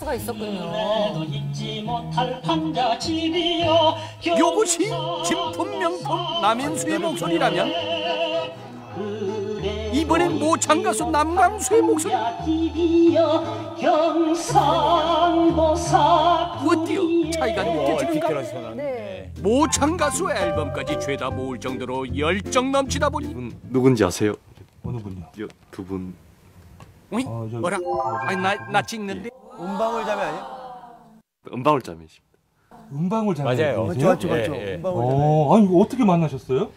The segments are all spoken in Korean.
수가 있었군요. 요것이 진품 명품 남인수의 목소리라면 이번엔 모창 가수 남강수의 목소리 어때요? 차이가 느껴지는가? 네. 모창 가수 앨범까지 죄다 모을 정도로 열정 넘치다 보니 분 누군지 아세요? 어느 분요? 두 분. 어이? 아, 저- 뭐라? 아니 나, 나 찍는데? 음방울 자매 아니야? 은방울자매십니다. 음방울 잘 맞아요. 맞죠 맞죠 예, 맞죠. 예. 음방울 자매. 어, 아니 어떻게 만나셨어요?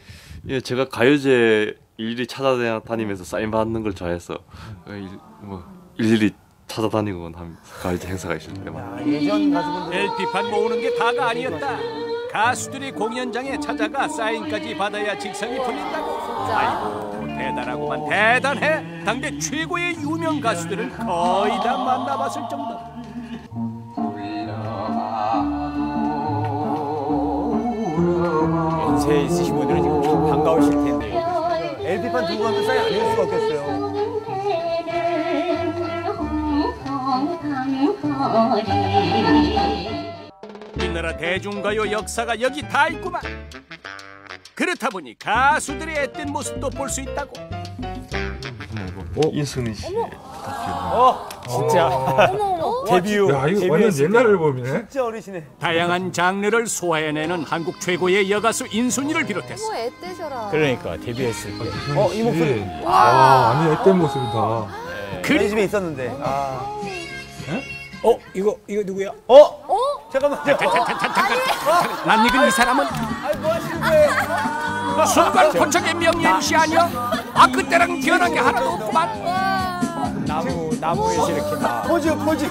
예, 제가 가요제 일일이 찾아다니면서 사인 받는 걸 좋아해서 어, 일, 뭐 일일이 찾아다니곤 합니다. 가요제 행사가 있을 때만. 아, 예전 가수분들 LP판 모으는 게 다가 아니었다. 가수들이 공연장에 찾아가 사인까지 받아야 직성이 풀린다고. 진짜. 아이고 대단하구만 대단해. 당대 최고의 유명 가수들은 거의 다 만나봤을 정도. 연세 있으신 분들은 지금 참 반가우실 텐데요. LP판 들고 가면 사인 아닐 수가 없겠어요. 우리나라 대중가요 역사가 여기 다 있구만. 그렇다 보니 가수들의 앳된 모습도 볼 수 있다고. 인순이 씨. 어, 진짜. 데뷔 후 야 이거 완전 옛날 앨범이네. 진짜 어리시네. 다양한 장르를 소화해내는 한국 최고의 여가수 인순이를 비롯해서 어머 애떼셔라. 그러니까 데뷔했을 때. 어 이 목소리 아, 아니 앳된 모습이다. 우리 그리고 집에 있었는데. 아. 어, 이거 이거 누구야? 어? 어? 잠깐만요. 낯익은 이 사람은 아니 뭐 하시는 거예요? 순간 포착의 명예 MC 아니야? 아 그때랑 변한 게 하나도 없구만. 나무 나무에서 이렇게 나. 포즈 포즈.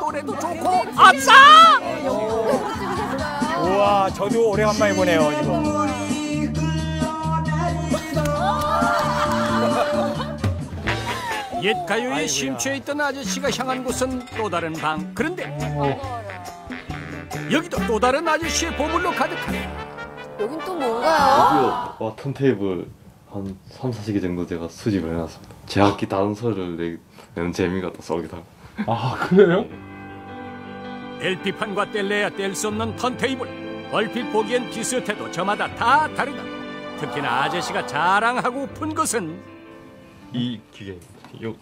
노래도 좋고 아싸! 우와, 저도 오래간만에 보네요, 이거. 옛 가요에 심취해 있던 아저씨가 향한 곳은 또 다른 방. 그런데 여기도 또 다른 아저씨의 보물로 가득하네. 여긴 또 뭔가요? 드디어 와 턴테이블 한 3, 4시기 정도 제가 수집을 해놨습니다. 제 악기 단서를 내, 내는 재미가 또 썩이다. 아 그래요? LP판과 뗄래야 뗄 수 없는 턴테이블. 얼핏 보기엔 비슷해도 저마다 다 다르다. 특히나 아저씨가 자랑하고 픈 것은 이 기계, 요.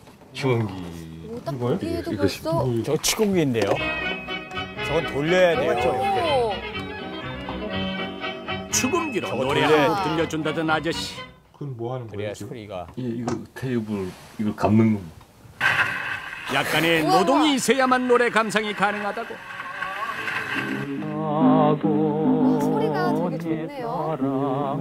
뭐딱 이거요? 보기에도 이것이 벌써. 저 치공기인데요. 저건 돌려야 돼요. 오. 저거 노래 한 곡 들려준다던 아저씨. 그건 뭐 하는? 그래야 지금? 소리가. 예, 이거 테이블 이거 감는 겁니다. 약간의 우와, 노동이 있어야만 노래 감상이 가능하다고. 와, 소리가 되게 좋네요.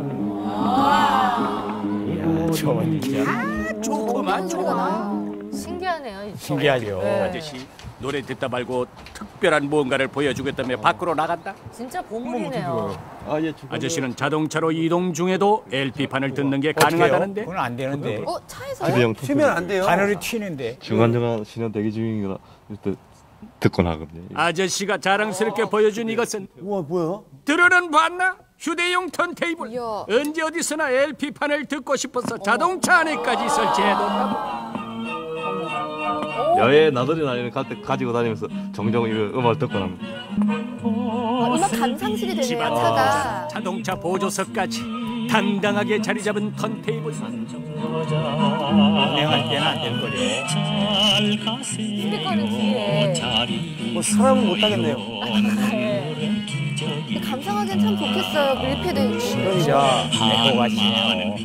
이야, 저건 진짜 좋구만 소리가 좋아. 나요. 신기하네요. 신기하죠. 네. 아저씨 노래 듣다 말고 특별한 무언가를 보여주겠다며 밖으로 나간다. 진짜 보물이네요. 좋아요? 아, 예, 아저씨는 자동차로 이동 중에도 LP판을 듣는 게? 가능하다는데 그건 안 되는데. 어 차에서. 기대형 쉬면 안 돼요. 바늘이 튀는데. 중간중간 신호 대기 중이라 이때 듣고 나거든요. 아저씨가 자랑스럽게 보여준 이것은 우와 뭐야? 들어는 봤나? 휴대용 턴테이블 이야. 언제 어디서나 LP판을 듣고 싶어서 자동차 안에까지 설치해뒀다 고 야외 나들이 다니는 갈 때 가지고 다니면서 종종 이거 음악을 듣고 납니다. 아, 음악 감상실이 되네요 차가. 자동차 보조석까지 당당하게 자리 잡은 턴테이블 운행할 때는 안될 거예요. 스피커는 뒤에. 뭐 사람은 못 하겠네요. 감상하기엔 참 좋겠어요. 있고. 진짜 에코가 지네요.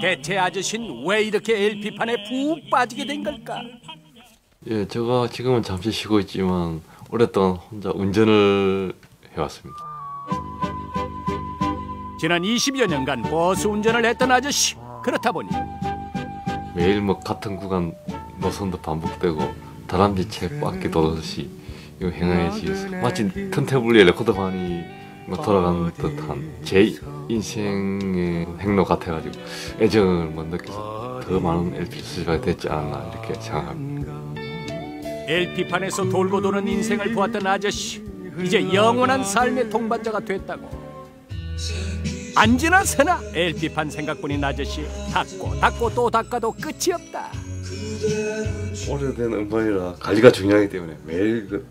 대체 아저씨는 왜 이렇게 LP판에 푹 빠지게 된 걸까? 예, 제가 지금은 잠시 쉬고 있지만 오랫동안 혼자 운전을 해왔습니다. 지난 20여 년간 버스 운전을 했던 아저씨 그렇다 보니 매일 뭐 같은 구간 노선도 반복되고 다람쥐 쳇바퀴 돌듯이 이거 행해지서 마치 턴테블 위에 레코더판이 뭐 돌아가는 듯한 제 인생의 행로 같아가지고 애정을 못 느껴서 더 많은 LP 수집하게 됐지 않았나 이렇게 생각합니다. LP판에서 돌고 도는 인생을 보았던 아저씨 이제 영원한 삶의 동반자가 됐다고. 안 지나 서나 LP판 생각뿐인 아저씨 닦고 닦고 또 닦아도 끝이 없다. 오래된 음반이라 관리가 중요하기 때문에 매일 그